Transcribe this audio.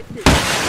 Detected!